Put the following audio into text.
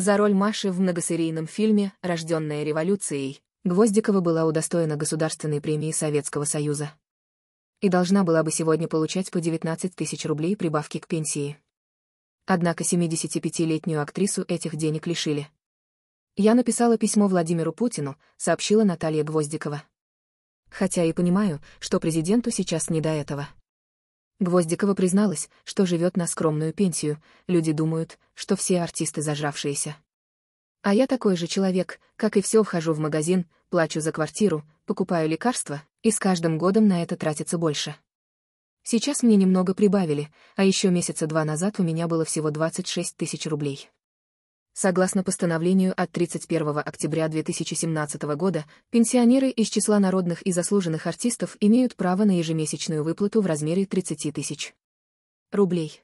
За роль Маши в многосерийном фильме «Рожденная революцией» Гвоздикова была удостоена Государственной премии Советского Союза. И должна была бы сегодня получать по 19 тысяч рублей прибавки к пенсии. Однако 75-летнюю актрису этих денег лишили. Я написала письмо Владимиру Путину, сообщила Наталья Гвоздикова. Хотя и понимаю, что президенту сейчас не до этого. Гвоздикова призналась, что живет на скромную пенсию, люди думают, что все артисты зажравшиеся. А я такой же человек, как и все, вхожу в магазин, плачу за квартиру, покупаю лекарства, и с каждым годом на это тратится больше. Сейчас мне немного прибавили, а еще месяца два назад у меня было всего 26 тысяч рублей. Согласно постановлению от 31 октября 2017 года, пенсионеры из числа народных и заслуженных артистов имеют право на ежемесячную выплату в размере 30 тысяч рублей.